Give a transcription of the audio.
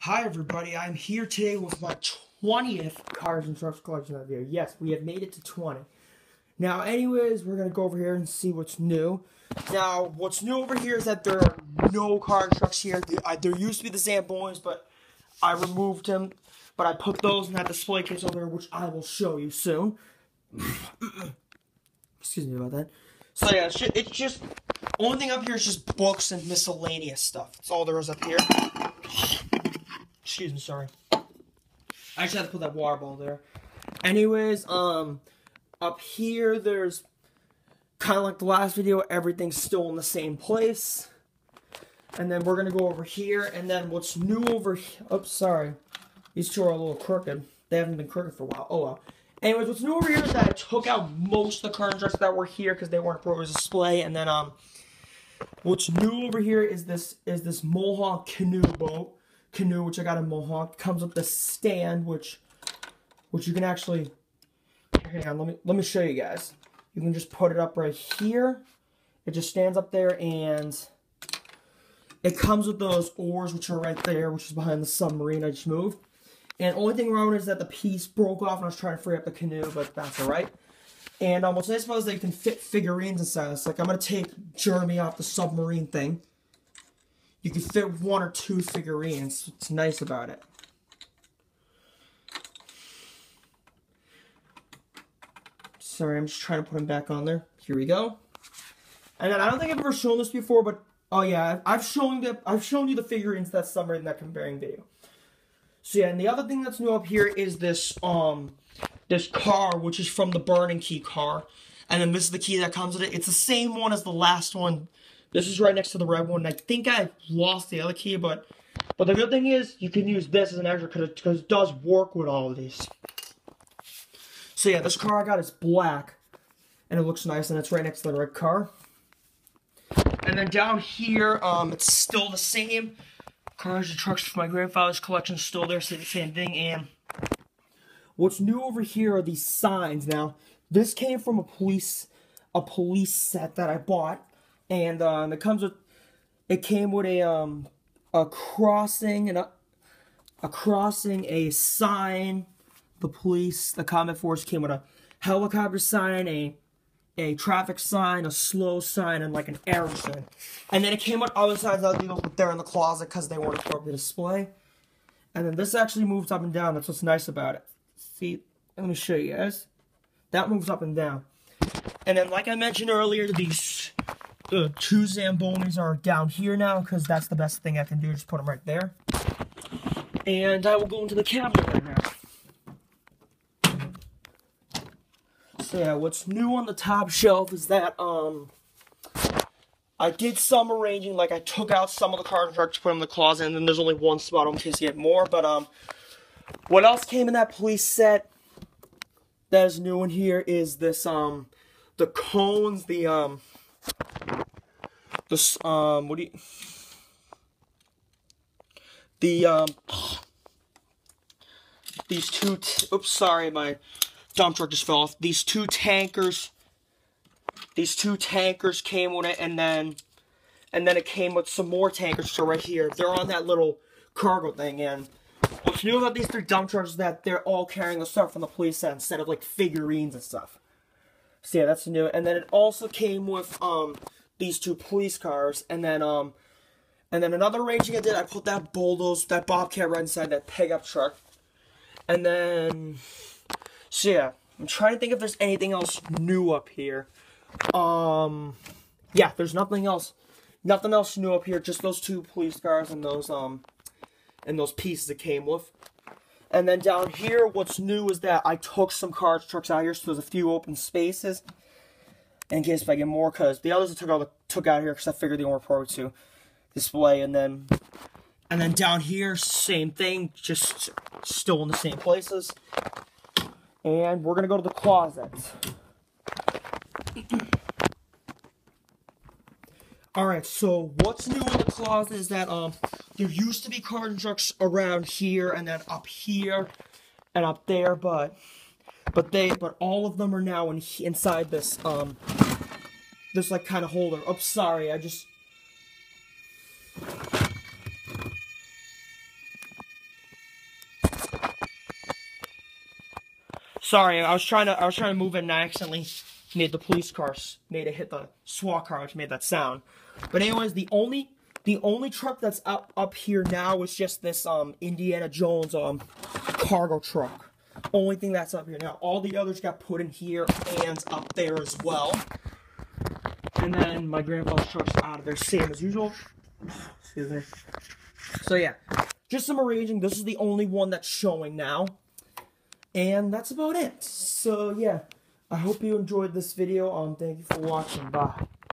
Hi everybody, I'm here today with my 20th Cars and Trucks collection video. Yes, we have made it to 20. Now, anyways, we're going to go over here and see what's new. Now, what's new over here is that there are no car and trucks here. There used to be the Zambonis, but I removed them. But I put those in that display case over there, which I will show you soon. Excuse me about that. So yeah, it's just, only thing up here is just books and miscellaneous stuff. That's all there is up here. Excuse me, sorry. I just had to put that water ball there. Anyways, um, up here there's kind of like the last video, everything's still in the same place. And then we're gonna go over here, and then what's new over here? Oops, sorry. These two are a little crooked. They haven't been crooked for a while. Oh well. Anyways, what's new over here is that I took out most of the current trucks that were here because they weren't for display, and then um, what's new over here is this is this Mohawk canoe boat canoe, which I got in Mohawk. Comes with the stand, which which you can actually hang on, let me let me show you guys. You can just put it up right here. It just stands up there and it comes with those oars which are right there, which is behind the submarine I just moved. And only thing wrong is that the piece broke off and I was trying to free up the canoe, but that's alright. And um, what's nice about is that you can fit figurines inside this. Like, I'm going to take Jeremy off the submarine thing. You can fit one or two figurines. It's nice about it. Sorry, I'm just trying to put him back on there. Here we go. And then I don't think I've ever shown this before, but oh yeah, I've shown you I've shown you the figurines that summer in that comparing video. So yeah, and the other thing that's new up here is this um this car, which is from the Burning Key car. And then this is the key that comes with it. It's the same one as the last one. This is right next to the red one. I think I lost the other key, but but the good thing is you can use this as an extra because it, it does work with all of these. So yeah, this car I got is black, and it looks nice, and it's right next to the red car. And then down here, um, it's still the same cars and trucks from my grandfather's collection still there, so the same thing. And what's new over here are these signs. Now, this came from a police a police set that I bought, and um, it comes with it came with a um a crossing and a a crossing, a sign. The police, the combat force came with a helicopter sign, a a traffic sign, a slow sign, and like an arrow sign. And then it came with other signs that you but they're in the closet because they weren't appropriate display. And then this actually moves up and down. That's what's nice about it. See, let me show you guys. That moves up and down. And then, like I mentioned earlier, these uh, two Zambonis are down here now because that's the best thing I can do. Just put them right there. And I will go into the cabinet right now. So yeah, what's new on the top shelf is that um I did some arranging, like I took out some of the card trucks, put them in the closet, and then there's only one spot in case you get more. But um, what else came in that police set that is new in here is this um, the cones, the um, this um, what do you, the um, these two. oops, sorry, my dump truck just fell off. These two tankers, these two tankers came with it, and then, and then it came with some more tankers. So right here, they're on that little cargo thing. And what's new about these three dump trucks is that they're all carrying the stuff from the police set instead of like figurines and stuff. So yeah, that's new. And then it also came with um these two police cars, and then um. And then another arranging I did, I put that bulldoze, that Bobcat right inside that pickup truck. And then so yeah, I'm trying to think if there's anything else new up here. Um, yeah, there's nothing else, nothing else new up here. Just those two police cars and those um, and those pieces it came with. And then down here, what's new is that I took some cars, trucks out here, so there's a few open spaces. In case if I get more, because the others I took out took out here because I figured they weren't appropriate to display. And then, and then down here, same thing, just still in the same places. And we're going to go to the closet. Alright, so what's new in the closet is that um there used to be carton trucks around here and then up here and up there, but but they but all of them are now in, inside this um this like kind of holder. Oh, sorry, I just Sorry, I was trying to I was trying to move it and I accidentally made the police car s- made it hit the SWAT car, which made that sound. But anyways, the only the only truck that's up up here now is just this um Indiana Jones um cargo truck. Only thing that's up here now. All the others got put in here and up there as well. And then my grandpa's truck's out of there, same as usual. Excuse me. So yeah, just some arranging. This is the only one that's showing now. And that's about it. So yeah, I hope you enjoyed this video. Um, thank you for watching. Bye.